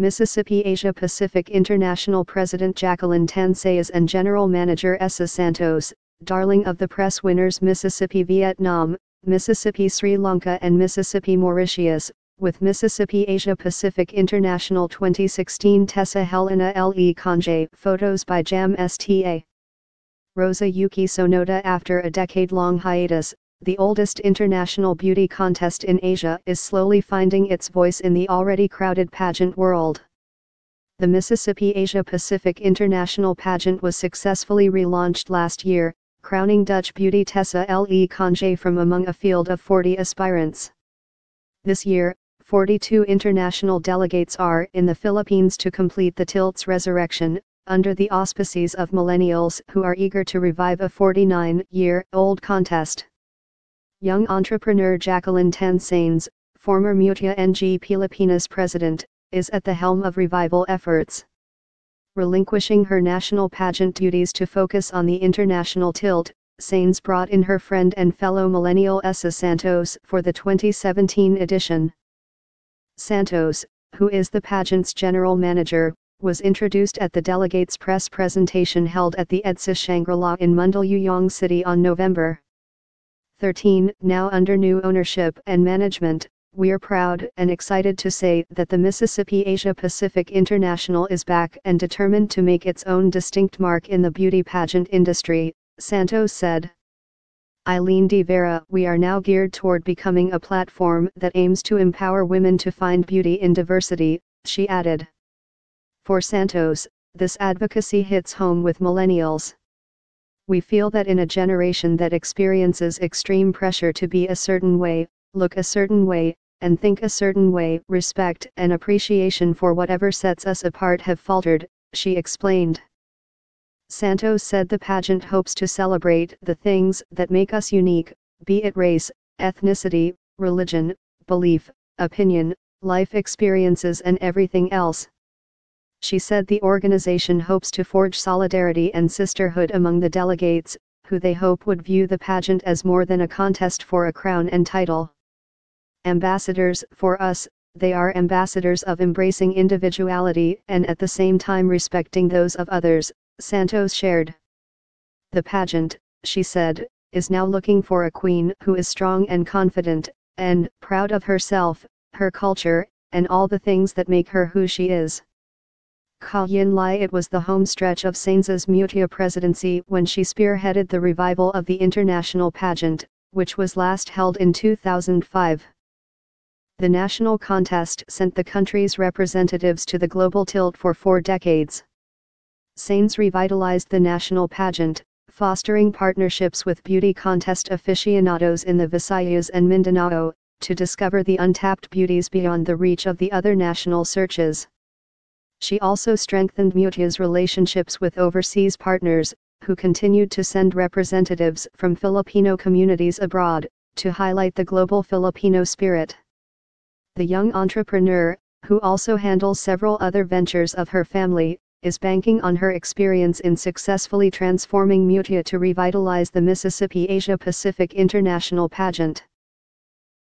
Mississippi Asia Pacific International President Jacqueline Tan Sayers and General Manager Essa Santos, darling of the press winners Mississippi Vietnam, Mississippi Sri Lanka and Mississippi Mauritius, with Mississippi Asia Pacific International 2016 Tessa Helena L.E. Conjay photos by Jam STA. Rosa Yuki Sonoda After a decade-long hiatus, the oldest international beauty contest in Asia is slowly finding its voice in the already crowded pageant world. The Mississippi Asia Pacific International Pageant was successfully relaunched last year, crowning Dutch beauty Tessa L. E. Conjay from among a field of 40 aspirants. This year, 42 international delegates are in the Philippines to complete the tilt's resurrection, under the auspices of millennials who are eager to revive a 49-year-old contest. Young entrepreneur Jacqueline Tan Sayers, former Mutya NG Pilipinas president, is at the helm of revival efforts. Relinquishing her national pageant duties to focus on the international tilt, Sayers brought in her friend and fellow millennial Essa Santos for the 2017 edition. Santos, who is the pageant's general manager, was introduced at the delegates' press presentation held at the EDSA Shangri-La in Mandaluyong City on November 13. Now under new ownership and management, we're proud and excited to say that the Mississippi Asia Pacific International is back and determined to make its own distinct mark in the beauty pageant industry, Santos said. Eileen De Vera We are now geared toward becoming a platform that aims to empower women to find beauty in diversity, she added. For Santos, this advocacy hits home with millennials we feel that in a generation that experiences extreme pressure to be a certain way, look a certain way, and think a certain way, respect and appreciation for whatever sets us apart have faltered, she explained. Santos said the pageant hopes to celebrate the things that make us unique, be it race, ethnicity, religion, belief, opinion, life experiences and everything else. She said the organization hopes to forge solidarity and sisterhood among the delegates, who they hope would view the pageant as more than a contest for a crown and title. Ambassadors, for us, they are ambassadors of embracing individuality and at the same time respecting those of others, Santos shared. The pageant, she said, is now looking for a queen who is strong and confident, and proud of herself, her culture, and all the things that make her who she is. Ka Yin Lai It was the home stretch of Sainz's Mutya presidency when she spearheaded the revival of the international pageant, which was last held in 2005. The national contest sent the country's representatives to the global tilt for four decades. Sainz revitalized the national pageant, fostering partnerships with beauty contest aficionados in the Visayas and Mindanao, to discover the untapped beauties beyond the reach of the other national searches. She also strengthened Mutya's relationships with overseas partners, who continued to send representatives from Filipino communities abroad, to highlight the global Filipino spirit. The young entrepreneur, who also handles several other ventures of her family, is banking on her experience in successfully transforming Mutya to revitalize the Mississippi Asia Pacific International Pageant.